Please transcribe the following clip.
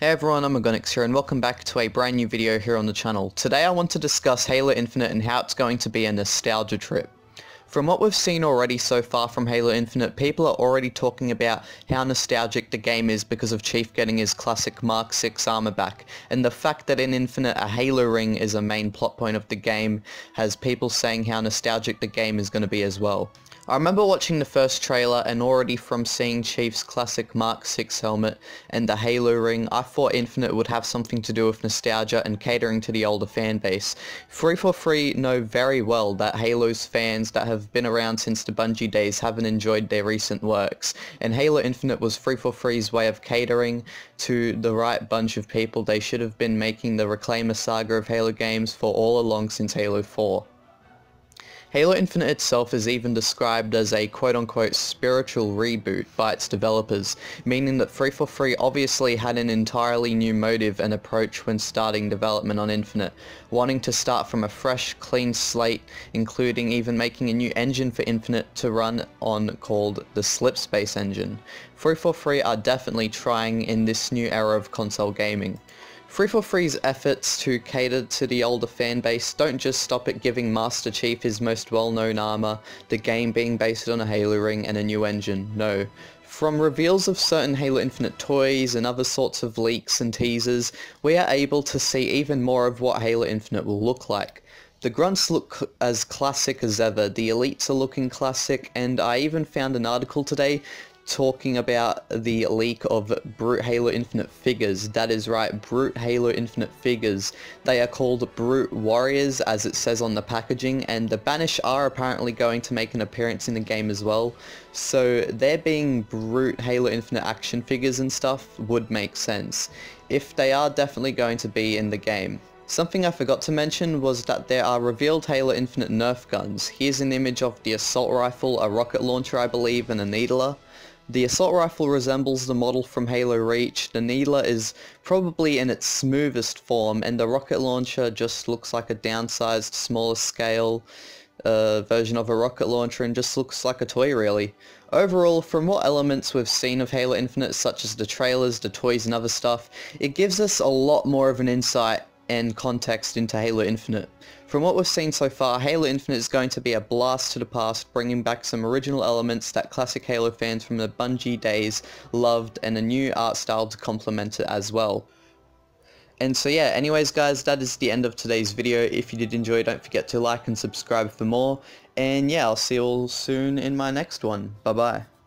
Hey everyone, Omogonix here and welcome back to a brand new video here on the channel. Today I want to discuss Halo Infinite and how it's going to be a nostalgia trip. From what we've seen already so far from Halo Infinite, people are already talking about how nostalgic the game is because of Chief getting his classic Mark 6 armor back, and the fact that in Infinite a Halo ring is a main plot point of the game has people saying how nostalgic the game is going to be as well. I remember watching the first trailer and already from seeing Chief's classic Mark 6 helmet and the Halo ring, I thought Infinite would have something to do with nostalgia and catering to the older fan base. 343 know very well that Halo's fans that have been around since the Bungie days haven't enjoyed their recent works, and Halo Infinite was 343's way of catering to the right bunch of people they should have been making the Reclaimer saga of Halo games for all along since Halo 4. Halo Infinite itself is even described as a quote-unquote spiritual reboot by its developers, meaning that 343 obviously had an entirely new motive and approach when starting development on Infinite, wanting to start from a fresh, clean slate, including even making a new engine for Infinite to run on called the Slipspace engine. 343 are definitely trying in this new era of console gaming. 343's efforts to cater to the older fanbase don't just stop at giving Master Chief his most well-known armor, the game being based on a Halo ring and a new engine, no. From reveals of certain Halo Infinite toys and other sorts of leaks and teasers, we are able to see even more of what Halo Infinite will look like. The grunts look as classic as ever, the elites are looking classic, and I even found an article today talking about the leak of Brute Halo Infinite figures. That is right, Brute Halo Infinite figures. They are called Brute Warriors as it says on the packaging and the Banished are apparently going to make an appearance in the game as well. So there being Brute Halo Infinite action figures and stuff would make sense. If they are definitely going to be in the game. Something I forgot to mention was that there are revealed Halo Infinite Nerf guns. Here's an image of the assault rifle, a rocket launcher I believe, and a needler. The assault rifle resembles the model from Halo Reach, the Needler is probably in its smoothest form, and the rocket launcher just looks like a downsized, smaller scale uh, version of a rocket launcher and just looks like a toy really. Overall, from what elements we've seen of Halo Infinite, such as the trailers, the toys and other stuff, it gives us a lot more of an insight and context into Halo Infinite. From what we've seen so far, Halo Infinite is going to be a blast to the past, bringing back some original elements that classic Halo fans from the Bungie days loved and a new art style to complement it as well. And so yeah, anyways guys, that is the end of today's video. If you did enjoy, don't forget to like and subscribe for more. And yeah, I'll see you all soon in my next one. Bye bye.